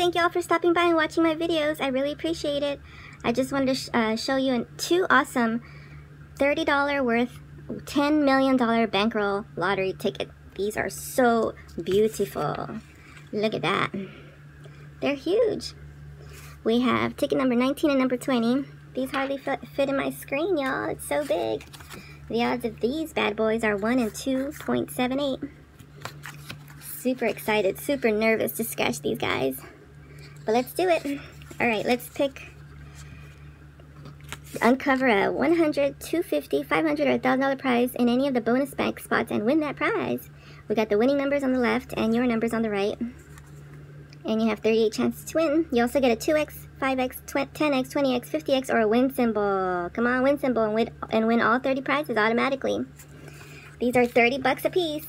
thank y'all for stopping by and watching my videos. I really appreciate it. I just wanted to sh uh, show you two awesome $30 worth $10 million bankroll lottery ticket. These are so beautiful. Look at that. They're huge. We have ticket number 19 and number 20. These hardly fit, fit in my screen, y'all. It's so big. The odds of these bad boys are 1 in 2.78. Super excited, super nervous to scratch these guys. But let's do it. All right, let's pick, uncover a 100, 250, 500, or $1,000 prize in any of the bonus bank spots and win that prize. We got the winning numbers on the left and your numbers on the right. And you have 38 chances to win. You also get a 2x, 5x, 10x, 20x, 50x, or a win symbol. Come on, win symbol and win, and win all 30 prizes automatically. These are 30 bucks a piece.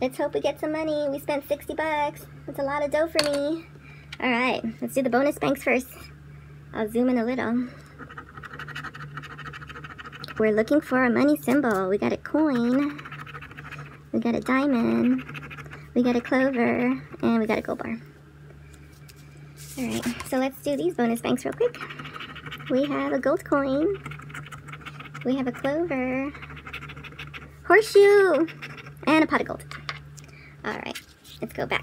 Let's hope we get some money. We spent 60 bucks. That's a lot of dough for me. All right, let's do the bonus banks first. I'll zoom in a little. We're looking for a money symbol. We got a coin. We got a diamond. We got a clover. And we got a gold bar. Alright, so let's do these bonus banks real quick. We have a gold coin. We have a clover. Horseshoe! And a pot of gold. Alright, let's go back.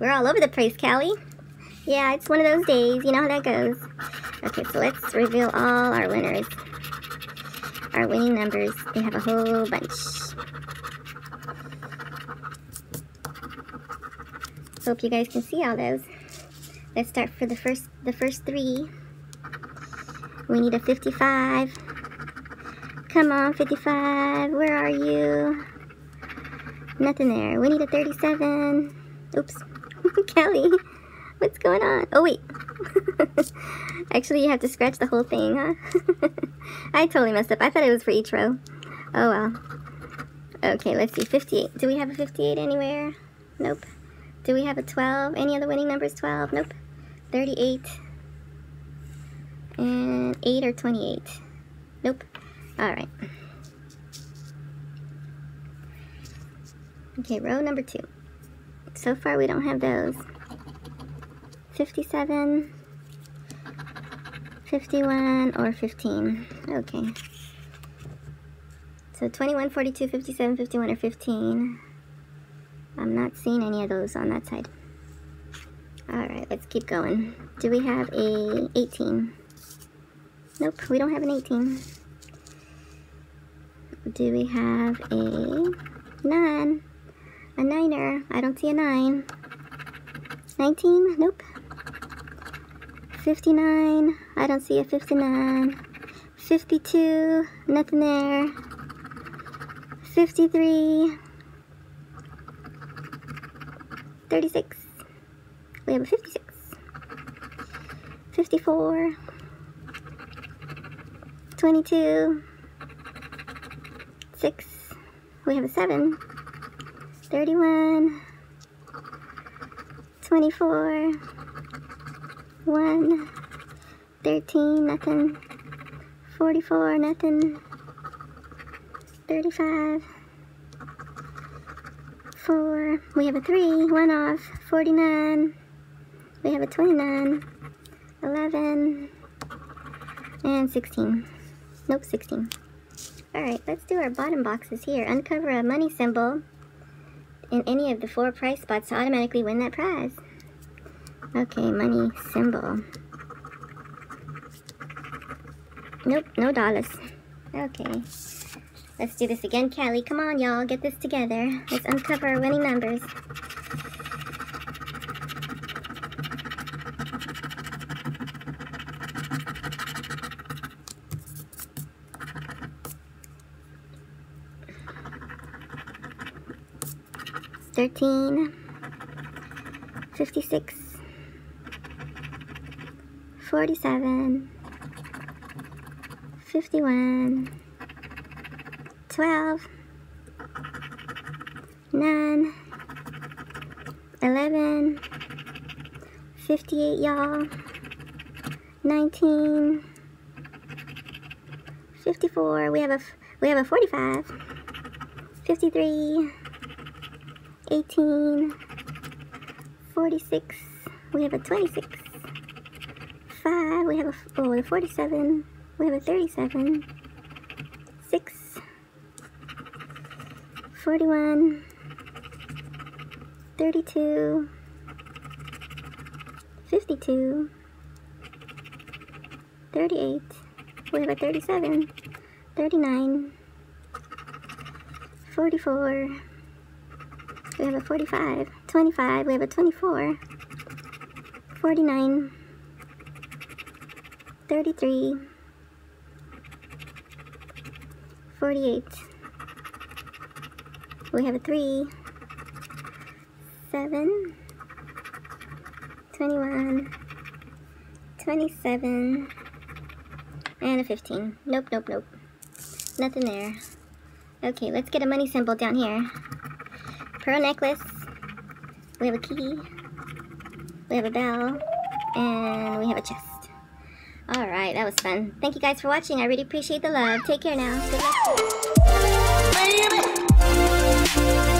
We're all over the place, Kali. Yeah, it's one of those days. You know how that goes. Okay, so let's reveal all our winners. Our winning numbers. We have a whole bunch. Hope you guys can see all those. Let's start for the first the first three. We need a 55. Come on, 55. Where are you? Nothing there. We need a 37. Oops. Kelly, what's going on? Oh, wait. Actually, you have to scratch the whole thing, huh? I totally messed up. I thought it was for each row. Oh, well. Okay, let's see. 58. Do we have a 58 anywhere? Nope. Do we have a 12? Any other winning numbers 12? Nope. 38. And 8 or 28? Nope. Alright. Okay, row number 2. So far we don't have those. 57, 51, or 15. Okay. So 21, 42, 57, 51, or 15. I'm not seeing any of those on that side. Alright, let's keep going. Do we have a 18? Nope, we don't have an 18. Do we have a 9? A niner. I don't see a 9. 19? Nope. 59. I don't see a 59. 52. Nothing there. 53. 36. We have a 56. 54. 22. 6. We have a 7. 31. 24. 1. 13. Nothing. 44. Nothing. 35 four. We have a three, one off, 49. We have a 29, 11, and 16. Nope, 16. Alright, let's do our bottom boxes here. Uncover a money symbol in any of the four prize spots to automatically win that prize. Okay, money symbol. Nope, no dollars. Okay. Let's do this again, Kali. Come on, y'all. Get this together. Let's uncover our winning numbers. Thirteen, fifty-six, forty-seven, fifty-one. 12, 9, 11, 58 y'all, 19, 54, we have a, we have a 45, 53, 18, 46. We have a 26. 5. We have a, oh, a 47. We have a 37. 6. 41. 32. 52. 38. We have a 37. 39. 44. We have a 45. 25. We have a 24. 49. 33. 48. We have a 3. 7. 21. 27. And a 15. Nope, nope, nope. Nothing there. Okay, let's get a money symbol down here. Pearl necklace. We have a key. We have a bell. And we have a chest. Alright, that was fun. Thank you guys for watching. I really appreciate the love. Take care now. Good luck.